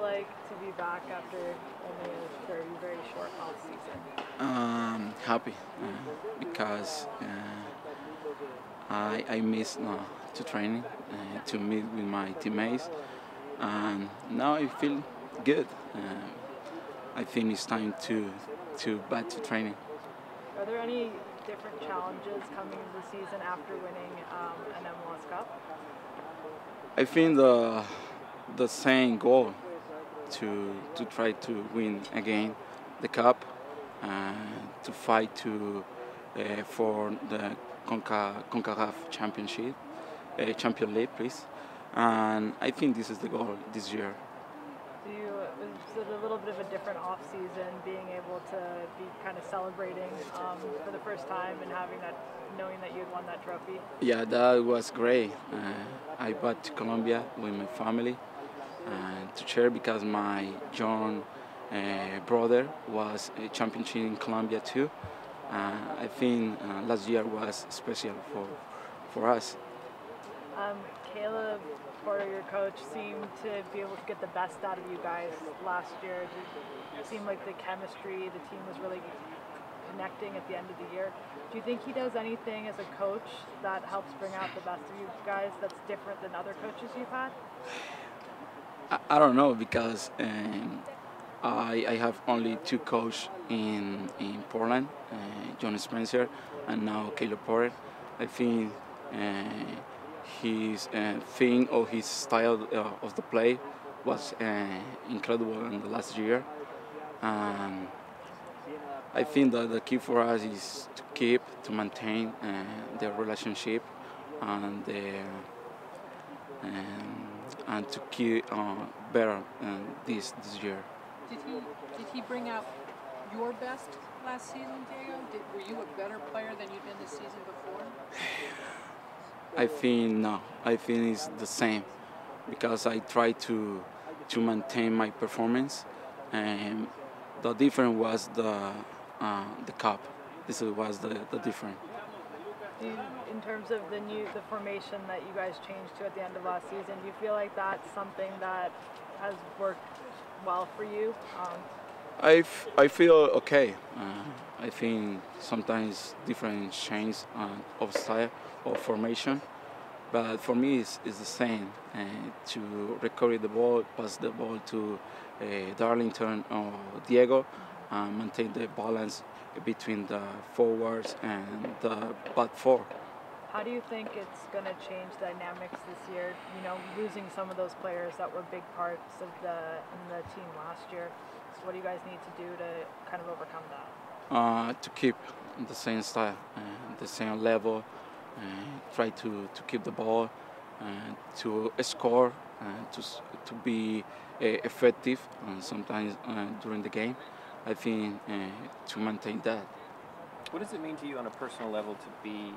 like to be back after only a very, very short off season? Um, happy uh, because uh, I I miss uh, to training, uh, to meet with my teammates, and now I feel good. Uh, I think it's time to to back to training. Are there any different challenges coming into the season after winning um, an MLS Cup? I think the the same goal to to try to win again the cup, uh, to fight to uh, for the Conca, CONCACAF Championship, uh, Champion League, please. And I think this is the goal this year. Do you, was it a little bit of a different off season, being able to be kind of celebrating um, for the first time and having that, knowing that you had won that trophy? Yeah, that was great. Uh, I went to Colombia with my family to share because my young uh, brother was a championship in Colombia too. Uh, I think uh, last year was special for for us. Um, Caleb Porter, your coach, seemed to be able to get the best out of you guys last year. It seemed like the chemistry, the team was really connecting at the end of the year. Do you think he does anything as a coach that helps bring out the best of you guys that's different than other coaches you've had? I, I don't know because um, I, I have only two coaches in in Portland, uh, John Spencer and now Caleb Porter. I think uh, his uh, thing or his style uh, of the play was uh, incredible in the last year. Um, I think that the key for us is to keep, to maintain uh, the relationship and the, um, and to keep uh, better uh, this this year. Did he did he bring out your best last season, Diego? Did, were you a better player than you'd been this season before? I think no. I think it's the same because I try to to maintain my performance, and the difference was the uh, the cup. This was the the difference. Do you, in terms of the new the formation that you guys changed to at the end of last season, do you feel like that's something that has worked well for you? Um, I, I feel okay. Uh, I think sometimes different change uh, of style or formation, but for me it's, it's the same. Uh, to recover the ball, pass the ball to uh, Darlington or Diego, uh, maintain the balance between the forwards and the back four. How do you think it's going to change dynamics this year? You know, losing some of those players that were big parts of the in the team last year. So what do you guys need to do to kind of overcome that? Uh, to keep the same style, uh, the same level, uh, try to, to keep the ball, uh, to score, uh, to to be uh, effective uh, sometimes uh, during the game. I think uh, to maintain that. What does it mean to you on a personal level to be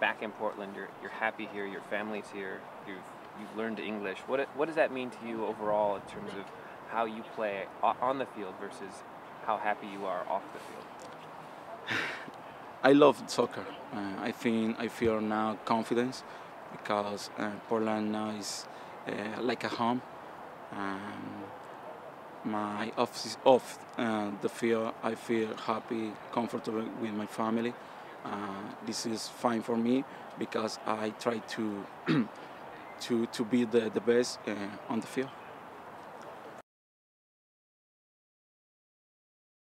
back in Portland? You're, you're happy here, your family's here, you've, you've learned English. What, what does that mean to you overall in terms of how you play on the field versus how happy you are off the field? I love soccer. Uh, I think I feel now confidence because uh, Portland now is uh, like a home. Um, my off, off uh, the field, I feel happy, comfortable with my family. Uh, this is fine for me because I try to to to be the, the best uh, on the field.